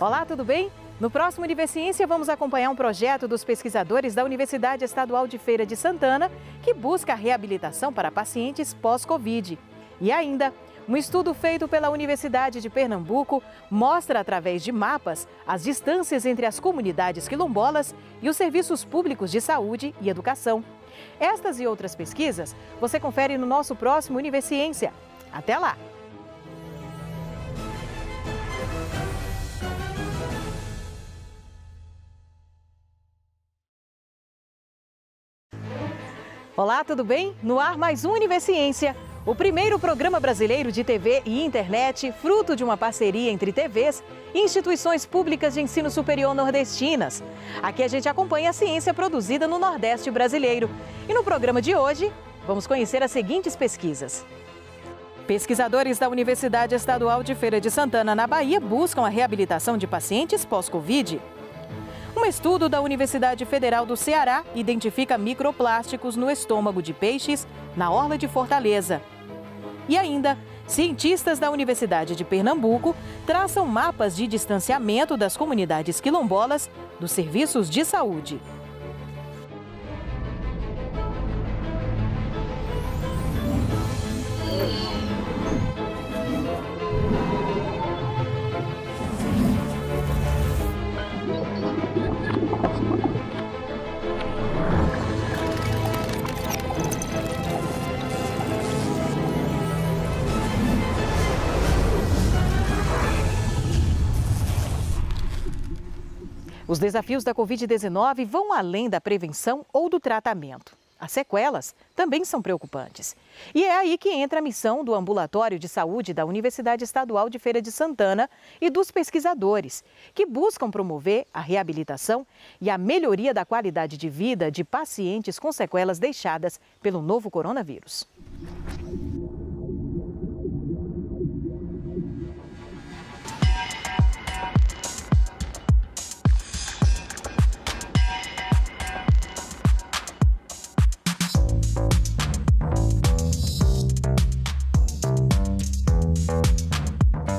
Olá, tudo bem? No próximo Ciência vamos acompanhar um projeto dos pesquisadores da Universidade Estadual de Feira de Santana que busca a reabilitação para pacientes pós-Covid. E ainda, um estudo feito pela Universidade de Pernambuco mostra através de mapas as distâncias entre as comunidades quilombolas e os serviços públicos de saúde e educação. Estas e outras pesquisas você confere no nosso próximo Ciência. Até lá! Olá, tudo bem? No ar mais um Universiência, o primeiro programa brasileiro de TV e internet, fruto de uma parceria entre TVs e instituições públicas de ensino superior nordestinas. Aqui a gente acompanha a ciência produzida no Nordeste brasileiro. E no programa de hoje, vamos conhecer as seguintes pesquisas. Pesquisadores da Universidade Estadual de Feira de Santana, na Bahia, buscam a reabilitação de pacientes pós-Covid. Um estudo da Universidade Federal do Ceará identifica microplásticos no estômago de peixes na orla de Fortaleza. E ainda, cientistas da Universidade de Pernambuco traçam mapas de distanciamento das comunidades quilombolas dos serviços de saúde. Os desafios da Covid-19 vão além da prevenção ou do tratamento. As sequelas também são preocupantes. E é aí que entra a missão do Ambulatório de Saúde da Universidade Estadual de Feira de Santana e dos pesquisadores, que buscam promover a reabilitação e a melhoria da qualidade de vida de pacientes com sequelas deixadas pelo novo coronavírus.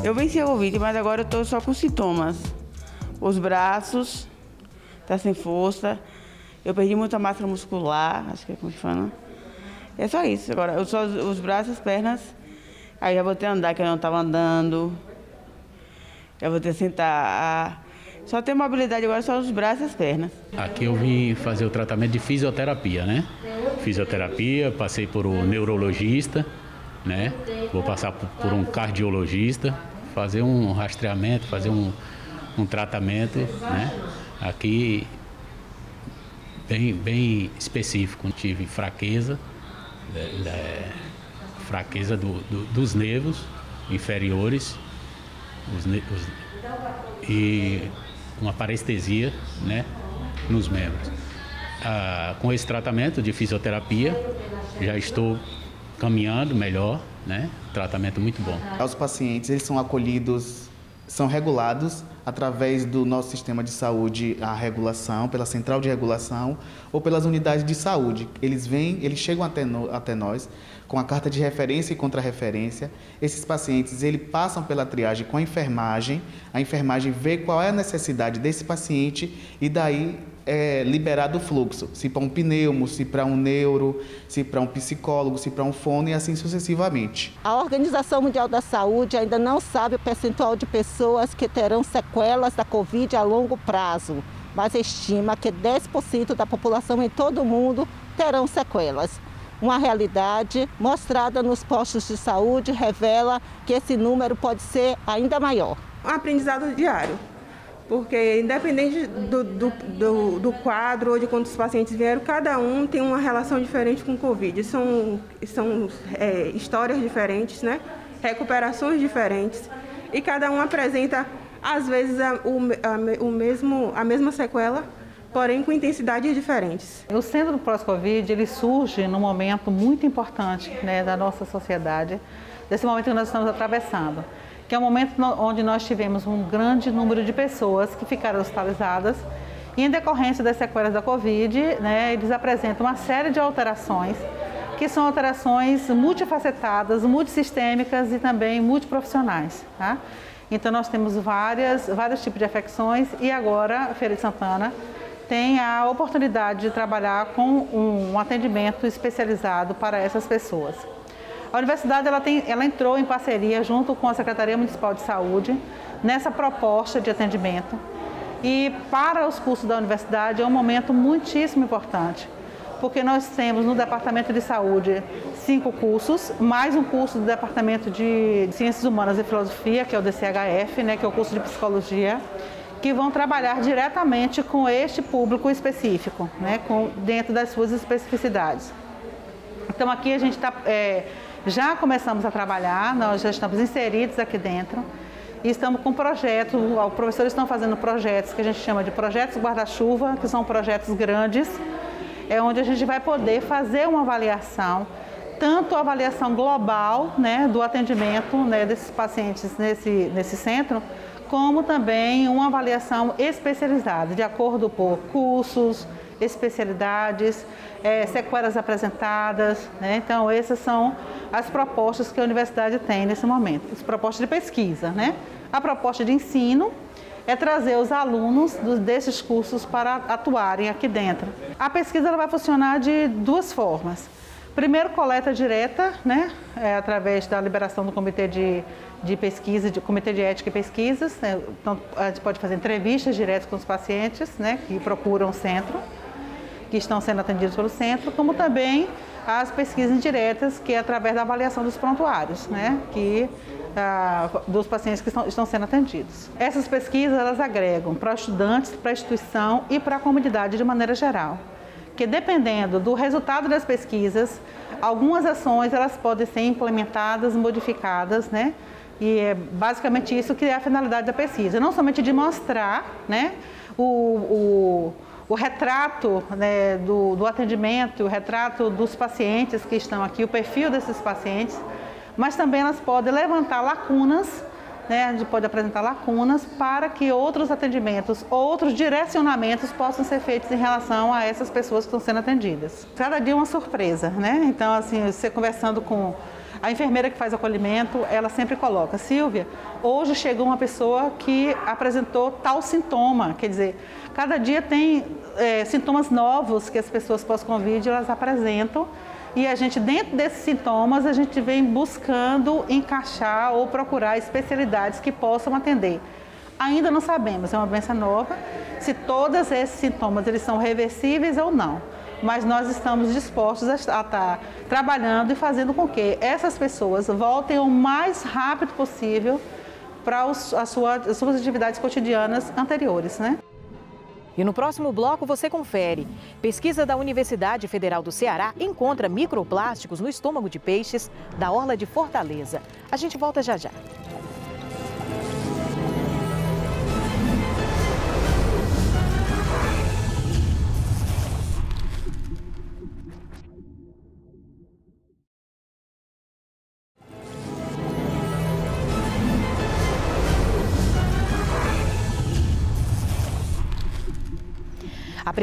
Eu venci a Covid, mas agora eu tô só com sintomas. Os braços, tá sem força. Eu perdi muita massa muscular, acho que é como se fala. É só isso. Agora, eu só os braços, as pernas. Aí já vou ter andar, que eu não estava andando. Já vou ter sentar. Só tem mobilidade agora, só os braços e as pernas. Aqui eu vim fazer o tratamento de fisioterapia, né? Fisioterapia, passei por um neurologista, né? Vou passar por um cardiologista fazer um rastreamento, fazer um, um tratamento, né? Aqui bem, bem específico. Tive fraqueza, é, é, fraqueza do, do, dos nervos inferiores os, os, e uma parestesia né, nos membros. Ah, com esse tratamento de fisioterapia, já estou caminhando melhor, né? Tratamento muito bom. Os pacientes eles são acolhidos, são regulados através do nosso sistema de saúde, a regulação, pela central de regulação ou pelas unidades de saúde. Eles vêm, eles chegam até, no, até nós com a carta de referência e contra-referência. Esses pacientes eles passam pela triagem com a enfermagem, a enfermagem vê qual é a necessidade desse paciente e daí é, liberado o fluxo, se para um pneumo, se para um neuro, se para um psicólogo, se para um fono e assim sucessivamente. A Organização Mundial da Saúde ainda não sabe o percentual de pessoas que terão sequelas da Covid a longo prazo, mas estima que 10% da população em todo o mundo terão sequelas. Uma realidade mostrada nos postos de saúde revela que esse número pode ser ainda maior. Um aprendizado diário porque independente do, do, do, do, quadro ou de quantos pacientes vieram, cada um tem uma relação diferente com o Covid. São, são é, histórias diferentes, né? recuperações diferentes, e cada um apresenta, às vezes, a, o, a, o mesmo, a mesma sequela, porém com intensidades diferentes. O Centro Pós-Covid ele surge num momento muito importante né, da nossa sociedade, desse momento que nós estamos atravessando que é um momento onde nós tivemos um grande número de pessoas que ficaram hospitalizadas e em decorrência das sequelas da Covid, né, eles apresentam uma série de alterações que são alterações multifacetadas, multissistêmicas e também multiprofissionais. Tá? Então nós temos várias, vários tipos de afecções e agora a Feira de Santana tem a oportunidade de trabalhar com um atendimento especializado para essas pessoas. A universidade ela, tem, ela entrou em parceria junto com a Secretaria Municipal de Saúde nessa proposta de atendimento. E para os cursos da universidade é um momento muitíssimo importante, porque nós temos no Departamento de Saúde cinco cursos, mais um curso do Departamento de Ciências Humanas e Filosofia, que é o DCHF, né, que é o curso de Psicologia, que vão trabalhar diretamente com este público específico, né, com, dentro das suas especificidades. Então aqui a gente está, é, já começamos a trabalhar, nós já estamos inseridos aqui dentro e estamos com projetos, os professores estão fazendo projetos que a gente chama de projetos guarda-chuva, que são projetos grandes, é onde a gente vai poder fazer uma avaliação tanto a avaliação global né, do atendimento né, desses pacientes nesse, nesse centro, como também uma avaliação especializada, de acordo por cursos, especialidades, é, sequelas apresentadas. Né? Então, essas são as propostas que a universidade tem nesse momento, as propostas de pesquisa. Né? A proposta de ensino é trazer os alunos desses cursos para atuarem aqui dentro. A pesquisa vai funcionar de duas formas. Primeiro, coleta direta, né, é, através da liberação do Comitê de, de Pesquisa, de Comitê de Ética e Pesquisas. Né, então, a gente pode fazer entrevistas diretas com os pacientes né, que procuram o centro, que estão sendo atendidos pelo centro, como também as pesquisas indiretas, que é através da avaliação dos prontuários, né, que, ah, dos pacientes que estão, estão sendo atendidos. Essas pesquisas, elas agregam para estudantes, para a instituição e para a comunidade de maneira geral que dependendo do resultado das pesquisas, algumas ações elas podem ser implementadas, modificadas, né? E é basicamente isso que é a finalidade da pesquisa, não somente de mostrar, né, o, o, o retrato né, do, do atendimento, o retrato dos pacientes que estão aqui, o perfil desses pacientes, mas também elas podem levantar lacunas né, a gente pode apresentar lacunas para que outros atendimentos, outros direcionamentos possam ser feitos em relação a essas pessoas que estão sendo atendidas. Cada dia é uma surpresa, né? Então, assim, você conversando com a enfermeira que faz acolhimento, ela sempre coloca, Silvia, hoje chegou uma pessoa que apresentou tal sintoma, quer dizer, cada dia tem é, sintomas novos que as pessoas pós-Covid elas apresentam e a gente, dentro desses sintomas, a gente vem buscando encaixar ou procurar especialidades que possam atender. Ainda não sabemos, é uma doença nova, se todos esses sintomas eles são reversíveis ou não. Mas nós estamos dispostos a estar trabalhando e fazendo com que essas pessoas voltem o mais rápido possível para as suas atividades cotidianas anteriores, né? E no próximo bloco você confere. Pesquisa da Universidade Federal do Ceará encontra microplásticos no estômago de peixes da Orla de Fortaleza. A gente volta já já.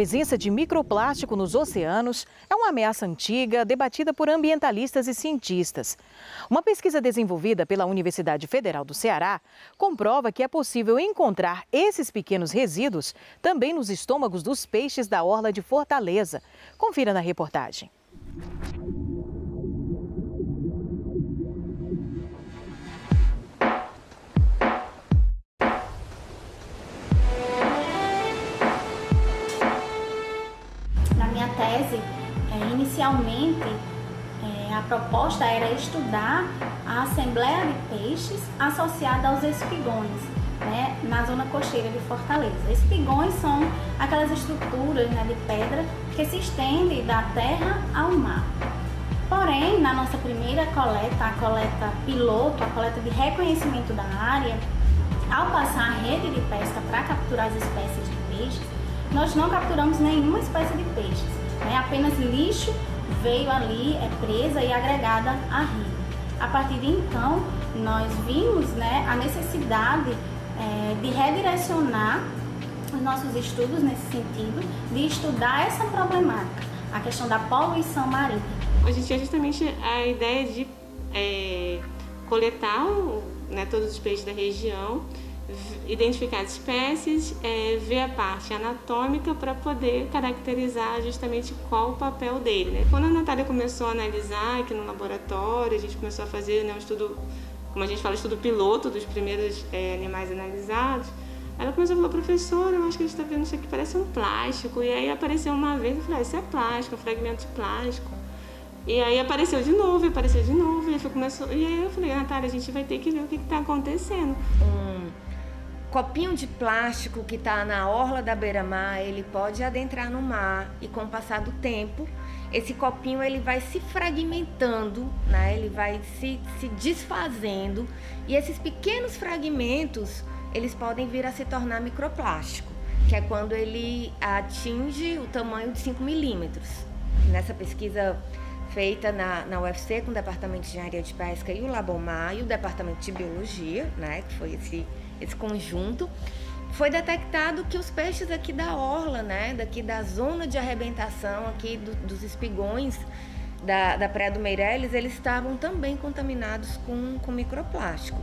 Presença de microplástico nos oceanos é uma ameaça antiga, debatida por ambientalistas e cientistas. Uma pesquisa desenvolvida pela Universidade Federal do Ceará comprova que é possível encontrar esses pequenos resíduos também nos estômagos dos peixes da orla de Fortaleza. Confira na reportagem. Proposta era estudar a Assembleia de Peixes associada aos espigões, né, na zona costeira de Fortaleza. Espigões são aquelas estruturas né, de pedra que se estendem da terra ao mar. Porém, na nossa primeira coleta, a coleta piloto, a coleta de reconhecimento da área, ao passar a rede de pesca para capturar as espécies de peixes, nós não capturamos nenhuma espécie de peixes né? apenas lixo veio ali, é presa e agregada à rede. A partir de então, nós vimos né, a necessidade é, de redirecionar os nossos estudos nesse sentido, de estudar essa problemática, a questão da poluição marítima. A gente tinha justamente a ideia de é, coletar né, todos os peixes da região, identificar as espécies, é, ver a parte anatômica para poder caracterizar justamente qual o papel dele. Né? Quando a Natália começou a analisar aqui no laboratório, a gente começou a fazer né, um estudo, como a gente fala, estudo piloto dos primeiros é, animais analisados, ela começou a falar, professora, eu acho que a gente está vendo isso aqui, parece um plástico. E aí apareceu uma vez, eu falei, ah, isso é plástico, um fragmento de plástico. E aí apareceu de novo, apareceu de novo, e começou, e aí eu falei, Natália, a gente vai ter que ver o que está acontecendo. Um copinho de plástico que está na orla da beira-mar, ele pode adentrar no mar e com o passar do tempo, esse copinho ele vai se fragmentando, né? ele vai se, se desfazendo e esses pequenos fragmentos eles podem vir a se tornar microplástico, que é quando ele atinge o tamanho de 5 milímetros. Nessa pesquisa feita na, na UFC com o Departamento de Engenharia de Pesca e o Labomar e o Departamento de Biologia, né, que foi esse, esse conjunto, foi detectado que os peixes aqui da orla, né, daqui da zona de arrebentação aqui do, dos espigões da, da Praia do Meireles, eles estavam também contaminados com, com microplástico.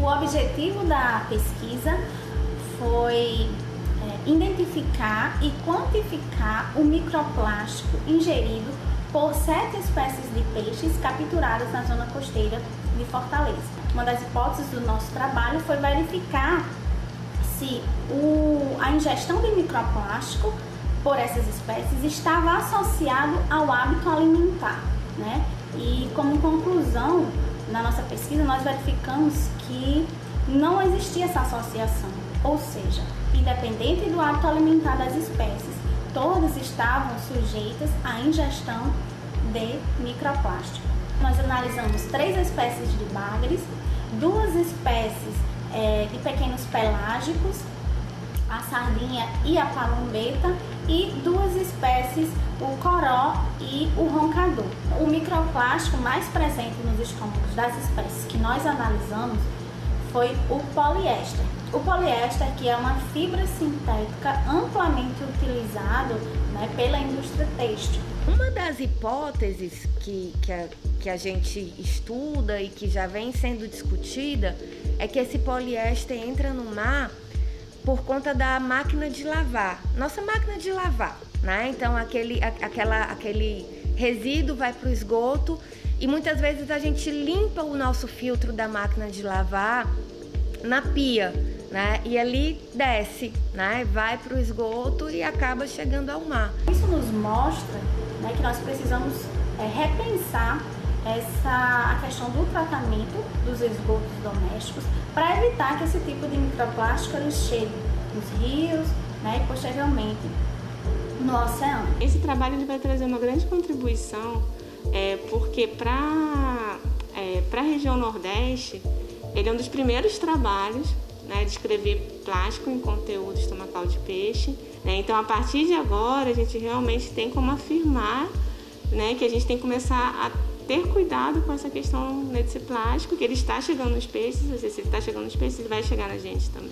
O objetivo da pesquisa foi é, identificar e quantificar o microplástico ingerido por sete espécies de peixes capturadas na zona costeira de Fortaleza. Uma das hipóteses do nosso trabalho foi verificar se o, a ingestão de microplástico por essas espécies estava associado ao hábito alimentar, né? E como conclusão, na nossa pesquisa, nós verificamos que não existia essa associação, ou seja, independente do hábito alimentar das espécies, todas estavam sujeitas à ingestão de microplástico. Nós analisamos três espécies de bagres, duas espécies é, de pequenos pelágicos, a sardinha e a palumbeta, e duas espécies, o coró e o roncador. O microplástico mais presente nos estômagos das espécies que nós analisamos foi o poliéster. O poliéster, que é uma fibra sintética amplamente utilizado né, pela indústria têxtil. Uma das hipóteses que, que, a, que a gente estuda e que já vem sendo discutida é que esse poliéster entra no mar por conta da máquina de lavar. Nossa máquina de lavar, né? Então aquele, aquela, aquele resíduo vai para o esgoto e muitas vezes a gente limpa o nosso filtro da máquina de lavar na pia, né? E ali desce, né? Vai para o esgoto e acaba chegando ao mar. Isso nos mostra né, que nós precisamos é, repensar essa a questão do tratamento dos esgotos domésticos para evitar que esse tipo de microplástico ele chegue nos rios né, e posteriormente no oceano. Esse trabalho ele vai trazer uma grande contribuição é, porque para é, a região Nordeste ele é um dos primeiros trabalhos né, de escrever plástico em conteúdo estomacal de peixe. Né? Então, a partir de agora, a gente realmente tem como afirmar né, que a gente tem que começar a ter cuidado com essa questão desse plástico, que ele está chegando nos peixes, se ele está chegando nos peixes, ele vai chegar na gente também.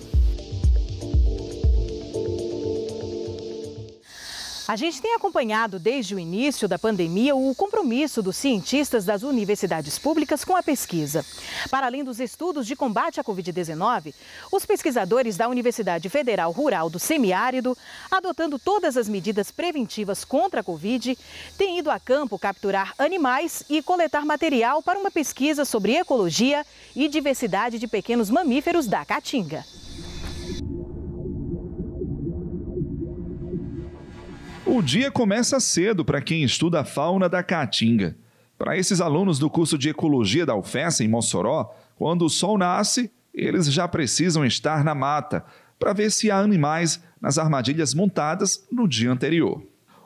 A gente tem acompanhado desde o início da pandemia o compromisso dos cientistas das universidades públicas com a pesquisa. Para além dos estudos de combate à Covid-19, os pesquisadores da Universidade Federal Rural do Semiárido, adotando todas as medidas preventivas contra a Covid, têm ido a campo capturar animais e coletar material para uma pesquisa sobre ecologia e diversidade de pequenos mamíferos da Caatinga. O dia começa cedo para quem estuda a fauna da Caatinga. Para esses alunos do curso de Ecologia da UFES em Mossoró, quando o sol nasce, eles já precisam estar na mata para ver se há animais nas armadilhas montadas no dia anterior.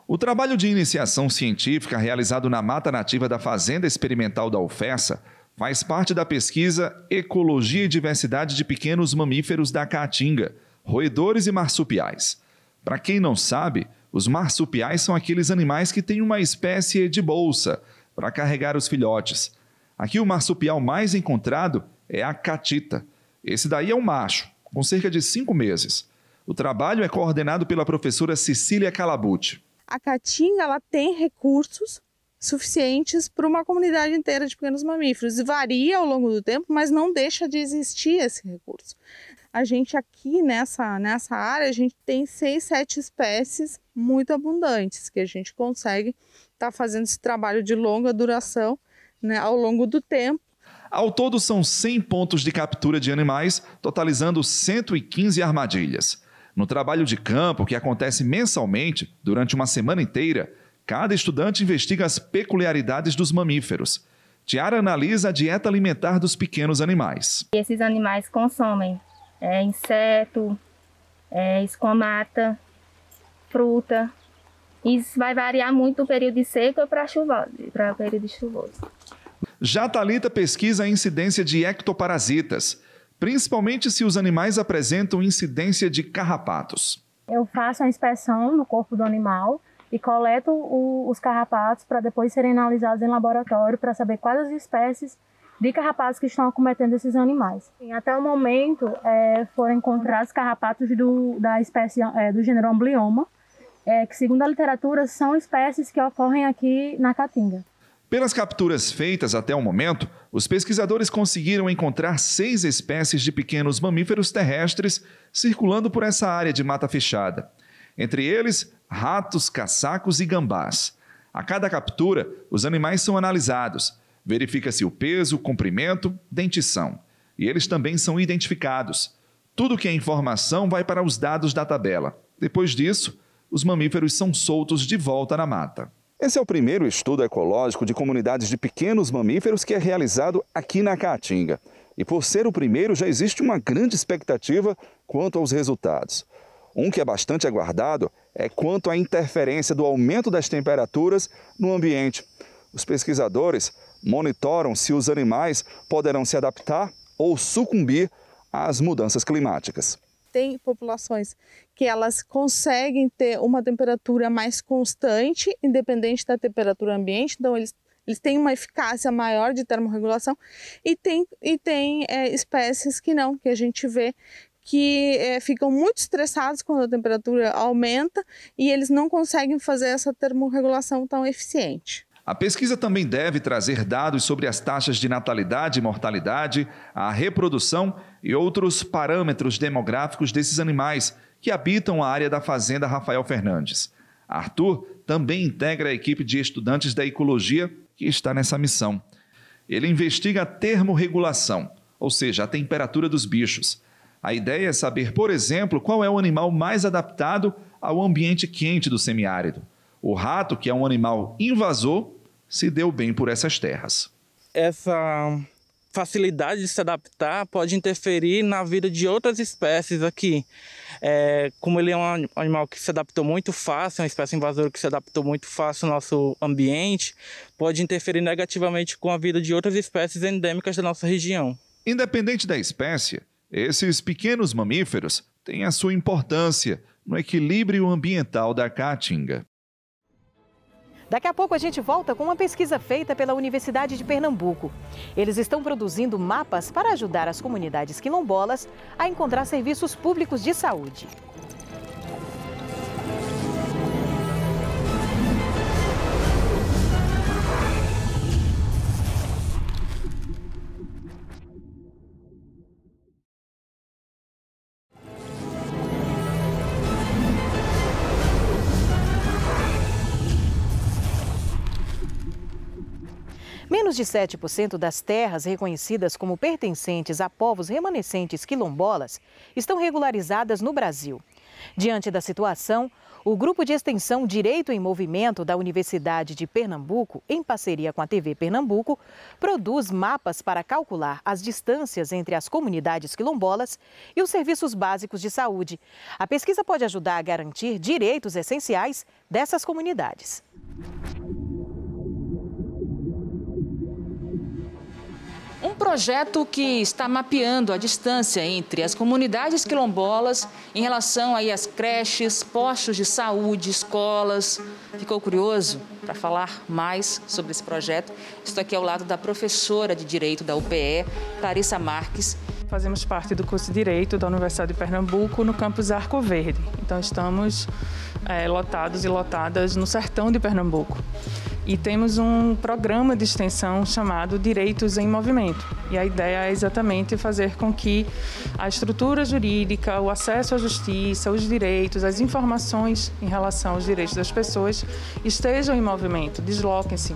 O trabalho de iniciação científica realizado na mata nativa da Fazenda Experimental da UFESA faz parte da pesquisa Ecologia e Diversidade de Pequenos Mamíferos da Caatinga, roedores e marsupiais. Para quem não sabe, os marsupiais são aqueles animais que têm uma espécie de bolsa para carregar os filhotes. Aqui o marsupial mais encontrado é a catita. Esse daí é um macho, com cerca de cinco meses. O trabalho é coordenado pela professora Cecília Calabucci. A caatinga ela tem recursos suficientes para uma comunidade inteira de pequenos mamíferos. Varia ao longo do tempo, mas não deixa de existir esse recurso. A gente aqui nessa, nessa área, a gente tem seis, sete espécies muito abundantes que a gente consegue estar tá fazendo esse trabalho de longa duração né, ao longo do tempo. Ao todo, são 100 pontos de captura de animais, totalizando 115 armadilhas. No trabalho de campo, que acontece mensalmente, durante uma semana inteira, cada estudante investiga as peculiaridades dos mamíferos. Tiara analisa a dieta alimentar dos pequenos animais. Esses animais consomem é, inseto, é, escomata, fruta. Isso vai variar muito do período de seca para o período chuvoso. Já Talita pesquisa a incidência de ectoparasitas principalmente se os animais apresentam incidência de carrapatos. Eu faço a inspeção no corpo do animal e coleto o, os carrapatos para depois serem analisados em laboratório para saber quais as espécies de carrapatos que estão acometendo esses animais. Até o momento é, foram encontrados carrapatos do, da espécie é, do gênero Amblioma, é, que segundo a literatura são espécies que ocorrem aqui na Caatinga. Pelas capturas feitas até o momento, os pesquisadores conseguiram encontrar seis espécies de pequenos mamíferos terrestres circulando por essa área de mata fechada. Entre eles, ratos, caçacos e gambás. A cada captura, os animais são analisados. Verifica-se o peso, comprimento, dentição. E eles também são identificados. Tudo que é informação vai para os dados da tabela. Depois disso, os mamíferos são soltos de volta na mata. Esse é o primeiro estudo ecológico de comunidades de pequenos mamíferos que é realizado aqui na Caatinga. E por ser o primeiro, já existe uma grande expectativa quanto aos resultados. Um que é bastante aguardado é quanto à interferência do aumento das temperaturas no ambiente. Os pesquisadores monitoram se os animais poderão se adaptar ou sucumbir às mudanças climáticas tem populações que elas conseguem ter uma temperatura mais constante, independente da temperatura ambiente, então eles, eles têm uma eficácia maior de termorregulação, e tem, e tem é, espécies que não, que a gente vê que é, ficam muito estressados quando a temperatura aumenta e eles não conseguem fazer essa termorregulação tão eficiente. A pesquisa também deve trazer dados sobre as taxas de natalidade e mortalidade, a reprodução e outros parâmetros demográficos desses animais que habitam a área da Fazenda Rafael Fernandes. Arthur também integra a equipe de estudantes da ecologia que está nessa missão. Ele investiga a termorregulação, ou seja, a temperatura dos bichos. A ideia é saber, por exemplo, qual é o animal mais adaptado ao ambiente quente do semiárido. O rato, que é um animal invasor, se deu bem por essas terras. Essa facilidade de se adaptar pode interferir na vida de outras espécies aqui. É, como ele é um animal que se adaptou muito fácil, uma espécie invasora que se adaptou muito fácil ao nosso ambiente, pode interferir negativamente com a vida de outras espécies endêmicas da nossa região. Independente da espécie, esses pequenos mamíferos têm a sua importância no equilíbrio ambiental da Caatinga. Daqui a pouco a gente volta com uma pesquisa feita pela Universidade de Pernambuco. Eles estão produzindo mapas para ajudar as comunidades quilombolas a encontrar serviços públicos de saúde. Menos de 7% das terras reconhecidas como pertencentes a povos remanescentes quilombolas estão regularizadas no Brasil. Diante da situação, o Grupo de Extensão Direito em Movimento da Universidade de Pernambuco, em parceria com a TV Pernambuco, produz mapas para calcular as distâncias entre as comunidades quilombolas e os serviços básicos de saúde. A pesquisa pode ajudar a garantir direitos essenciais dessas comunidades. Projeto que está mapeando a distância entre as comunidades quilombolas em relação aí às creches, postos de saúde, escolas. Ficou curioso para falar mais sobre esse projeto? Estou aqui ao lado da professora de Direito da UPE, Clarissa Marques. Fazemos parte do curso de Direito da Universidade de Pernambuco no campus Arco Verde. Então estamos é, lotados e lotadas no sertão de Pernambuco. e temos um programa de extensão chamado Direitos em Movimento. E a ideia é exatamente fazer com que a estrutura jurídica, o acesso à justiça, os direitos, as informações em relação aos direitos das pessoas estejam em movimento, desloquem-se.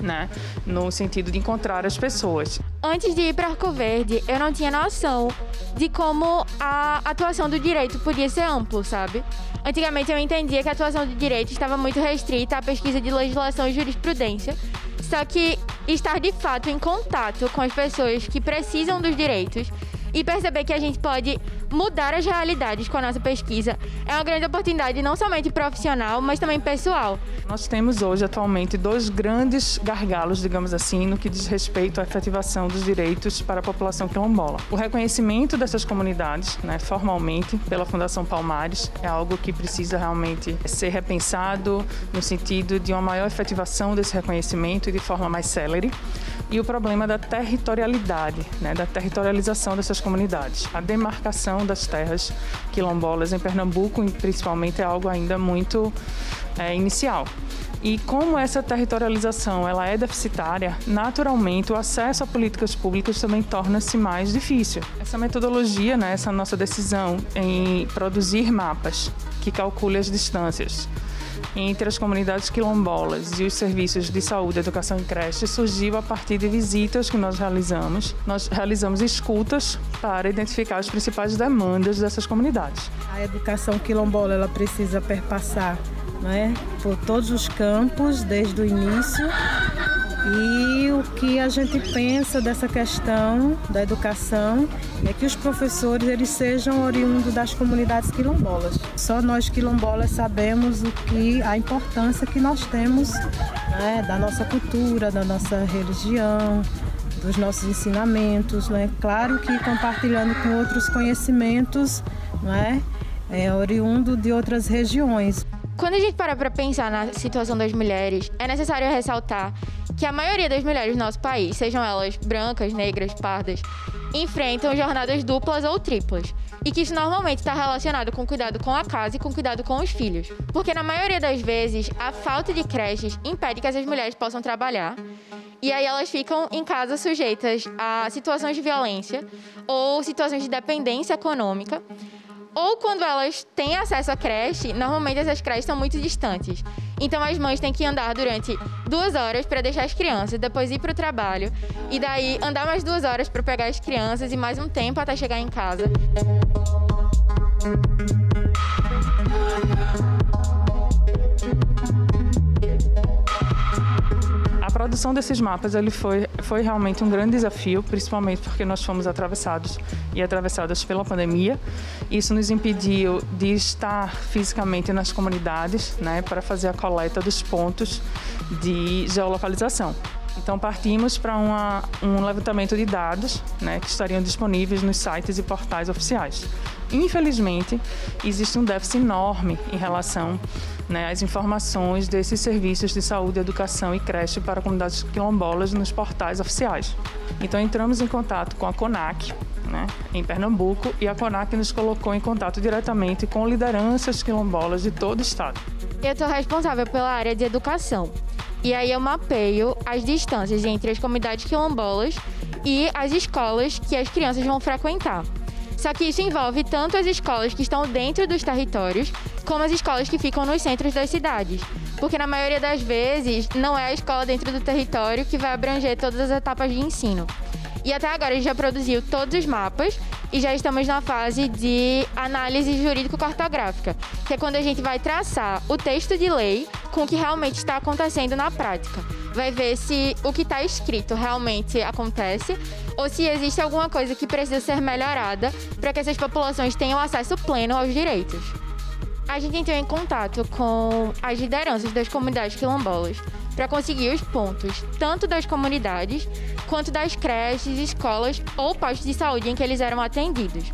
Né, no sentido de encontrar as pessoas. Antes de ir para Arco Verde, eu não tinha noção de como a atuação do direito podia ser amplo, sabe? Antigamente eu entendia que a atuação do direito estava muito restrita à pesquisa de legislação e jurisprudência, só que estar de fato em contato com as pessoas que precisam dos direitos e perceber que a gente pode mudar as realidades com a nossa pesquisa é uma grande oportunidade, não somente profissional, mas também pessoal. Nós temos hoje, atualmente, dois grandes gargalos, digamos assim, no que diz respeito à efetivação dos direitos para a população quilombola. O reconhecimento dessas comunidades, né, formalmente, pela Fundação Palmares, é algo que precisa realmente ser repensado no sentido de uma maior efetivação desse reconhecimento e de forma mais célere e o problema da territorialidade, né, da territorialização dessas comunidades. A demarcação das terras quilombolas em Pernambuco, principalmente, é algo ainda muito é, inicial. E como essa territorialização ela é deficitária, naturalmente o acesso a políticas públicas também torna-se mais difícil. Essa metodologia, né, essa nossa decisão em produzir mapas que calculem as distâncias entre as comunidades quilombolas e os serviços de saúde, educação e creche surgiu a partir de visitas que nós realizamos. Nós realizamos escutas para identificar as principais demandas dessas comunidades. A educação quilombola ela precisa perpassar né, por todos os campos desde o início e o que a gente pensa dessa questão da educação é que os professores eles sejam oriundos das comunidades quilombolas. Só nós quilombolas sabemos o que a importância que nós temos né, da nossa cultura, da nossa religião, dos nossos ensinamentos, né? Claro que compartilhando com outros conhecimentos, né? É oriundo de outras regiões. Quando a gente para para pensar na situação das mulheres, é necessário ressaltar que a maioria das mulheres do nosso país, sejam elas brancas, negras, pardas, enfrentam jornadas duplas ou triplas. E que isso normalmente está relacionado com cuidado com a casa e com cuidado com os filhos. Porque na maioria das vezes, a falta de creches impede que essas mulheres possam trabalhar. E aí elas ficam em casa sujeitas a situações de violência ou situações de dependência econômica ou quando elas têm acesso à creche, normalmente essas creches são muito distantes. Então as mães têm que andar durante duas horas para deixar as crianças, depois ir para o trabalho e daí andar mais duas horas para pegar as crianças e mais um tempo até chegar em casa. Produção desses mapas ele foi, foi realmente um grande desafio, principalmente porque nós fomos atravessados e atravessadas pela pandemia. Isso nos impediu de estar fisicamente nas comunidades né, para fazer a coleta dos pontos de geolocalização. Então partimos para um levantamento de dados né, que estariam disponíveis nos sites e portais oficiais. Infelizmente, existe um déficit enorme em relação né, às informações desses serviços de saúde, educação e creche para comunidades quilombolas nos portais oficiais. Então entramos em contato com a CONAC, né, em Pernambuco, e a CONAC nos colocou em contato diretamente com lideranças quilombolas de todo o estado. Eu estou responsável pela área de educação. E aí eu mapeio as distâncias entre as comunidades quilombolas e as escolas que as crianças vão frequentar. Só que isso envolve tanto as escolas que estão dentro dos territórios, como as escolas que ficam nos centros das cidades. Porque na maioria das vezes não é a escola dentro do território que vai abranger todas as etapas de ensino. E até agora a gente já produziu todos os mapas e já estamos na fase de análise jurídico-cartográfica, que é quando a gente vai traçar o texto de lei com o que realmente está acontecendo na prática. Vai ver se o que está escrito realmente acontece ou se existe alguma coisa que precisa ser melhorada para que essas populações tenham acesso pleno aos direitos. A gente entrou em contato com as lideranças das comunidades quilombolas para conseguir os pontos, tanto das comunidades quanto das creches, escolas ou postos de saúde em que eles eram atendidos.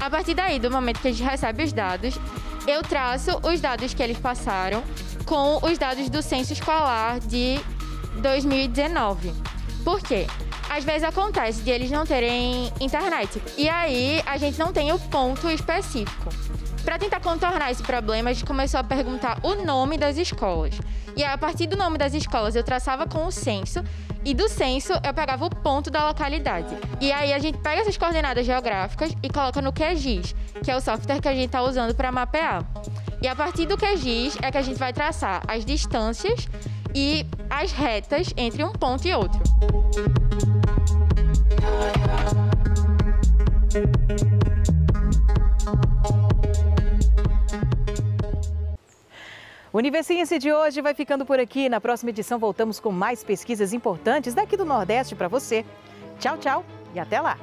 A partir daí, do momento que a gente recebe os dados, eu traço os dados que eles passaram com os dados do censo escolar de 2019. Por quê? Às vezes acontece de eles não terem internet. E aí a gente não tem o ponto específico. Para tentar contornar esse problema, a gente começou a perguntar o nome das escolas. E aí, a partir do nome das escolas, eu traçava com o censo e do censo eu pegava o ponto da localidade. E aí a gente pega essas coordenadas geográficas e coloca no QGIS, que é o software que a gente está usando para mapear. E a partir do QGIS é que a gente vai traçar as distâncias e as retas entre um ponto e outro. O de hoje vai ficando por aqui. Na próxima edição voltamos com mais pesquisas importantes daqui do Nordeste para você. Tchau, tchau e até lá!